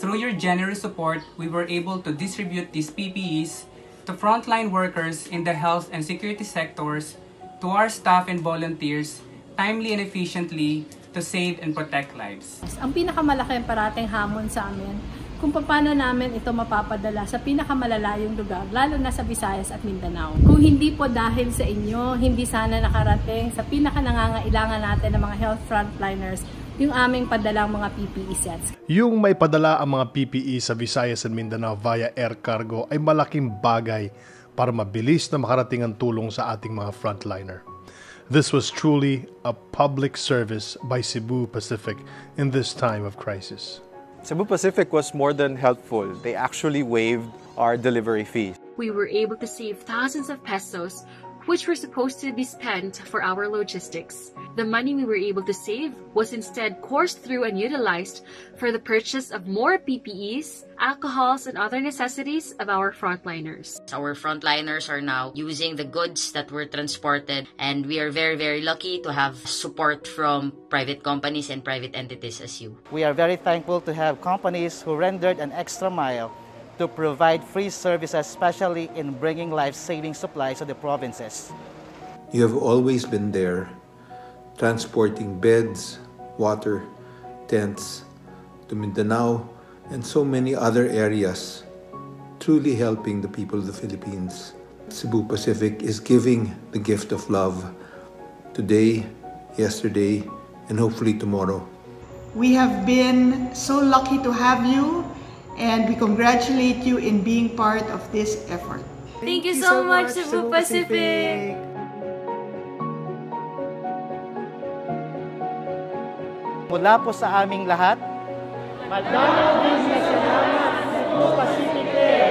Through your generous support, we were able to distribute these PPEs to frontline workers in the health and security sectors, to our staff and volunteers, timely and efficiently to save and protect lives. Ang pinakamalaking parating hamon sa amin kung paano namin ito mapapadala sa pinakamalalayong lugar, lalo na sa Visayas at Mindanao. Kung hindi po dahil sa inyo, hindi sana nakarating sa pinakanangangailangan natin ng mga health frontliners yung aming padalang mga PPE sets. Yung may padala ang mga PPE sa Visayas and Mindanao via air cargo ay malaking bagay para mabilis na makarating ang tulong sa ating mga frontliner. This was truly a public service by Cebu Pacific in this time of crisis. Cebu Pacific was more than helpful. They actually waived our delivery fees. We were able to save thousands of pesos which were supposed to be spent for our logistics. The money we were able to save was instead coursed through and utilized for the purchase of more PPEs, alcohols, and other necessities of our frontliners. Our frontliners are now using the goods that were transported, and we are very, very lucky to have support from private companies and private entities as you. We are very thankful to have companies who rendered an extra mile to provide free services, especially in bringing life-saving supplies to the provinces. You have always been there, transporting beds, water, tents to Mindanao and so many other areas, truly helping the people of the Philippines. Cebu Pacific is giving the gift of love today, yesterday, and hopefully tomorrow. We have been so lucky to have you and we congratulate you in being part of this effort. Thank, you, so, much, Cebu Pacific! Mula po sa aming lahat, Madami din sa Cebu Pacific!